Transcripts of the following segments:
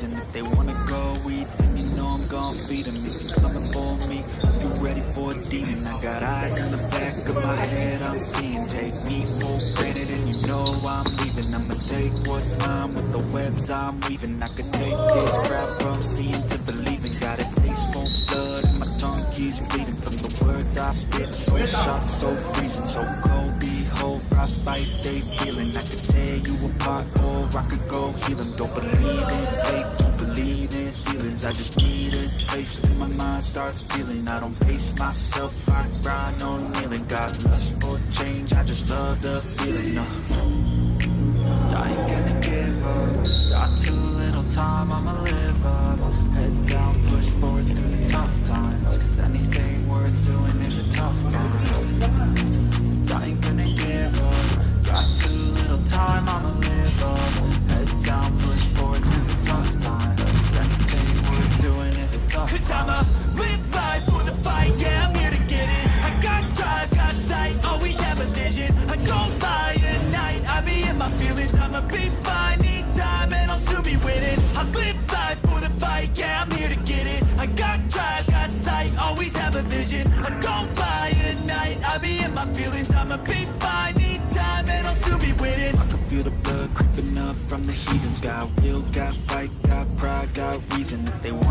reason If they wanna go eat, then you know I'm gon' feed them If you're coming for me, you're ready for a demon. I got eyes in the back of my head, I'm seeing. Take me for granted and you know I'm leaving. I'ma take what's mine with the webs I'm weaving. I could take this crap from seeing to believing. Got a taste for blood and my tongue keeps bleeding. From the words I spit, so sharp, so freezing So cold, frostbite they feeling. I could tear you apart or I could go heal them Don't believe in fate, don't believe in ceilings. I just need a place when my mind starts feeling. I don't pace myself, I grind on kneeling. Got lust for change, I just love the feeling. Uh. I ain't gonna give up. Got too little time, I'ma live my feelings. I'ma be fine, need time, and I'll soon be winning. I can feel the blood creeping up from the heathens Got will, got fight, got pride, got reason If they wanna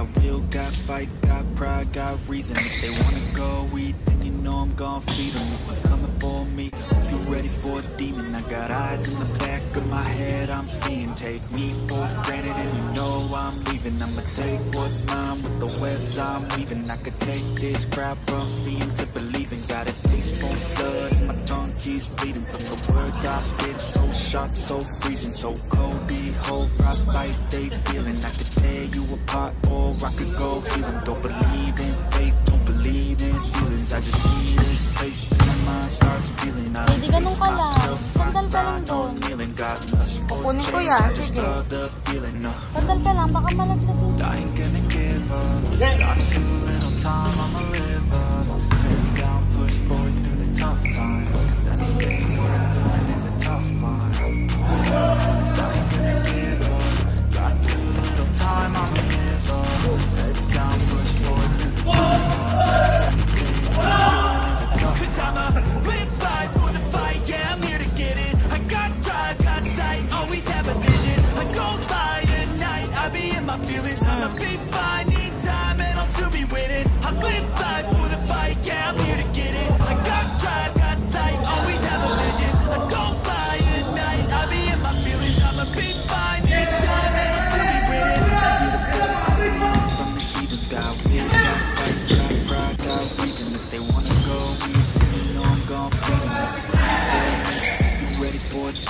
Got will, got fight, got pride, got reason. If they wanna go eat, know I'm gon' feed them If you're coming for me, hope you're ready for a demon. I got eyes in the back of my head, I'm seeing. Take me for granted and you know I'm leaving. I'ma take what's mine with the webs I'm weaving. I could take this crowd from seeing to believing. Got a taste for blood and my tongue keeps bleeding From the words I spit, so sharp, so freezing So cold, behold, frostbite they feeling. I could tear you apart or I could go heal them Don't believe in fate, for Kukunin ko change, yan, I just sige. love the feeling uh. Sandal ka lang, baka malaglag yun. I ain't gonna give up. Got too little time, I'ma live up.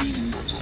Thank you.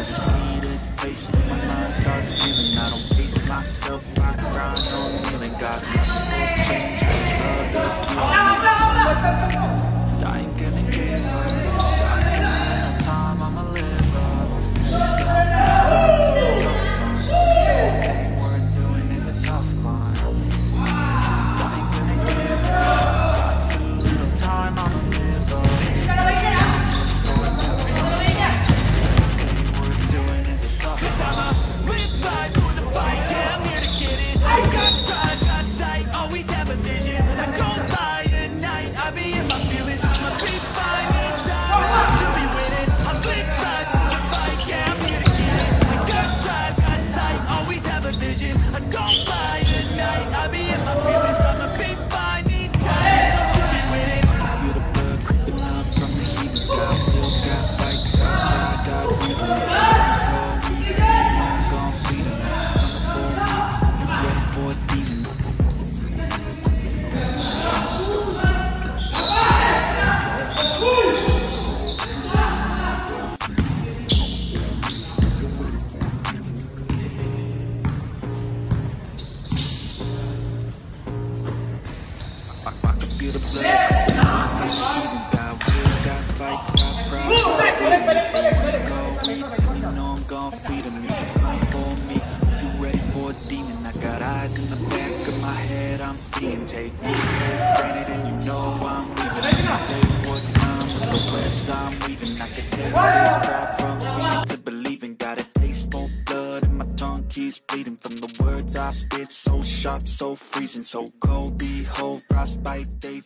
I just need a place when my mind starts giving. I don't pace myself, I grind on feel the blood. Feelings got got fight, got pride. You know I'm gone, freedom, you me. You ready for a demon? I got eyes in the back of my head, I'm seeing. Take me granted, and you know I'm leaving. Take what's mine with the webs I'm weaving. I can tell. so freezing, so cold. Behold, frostbite, they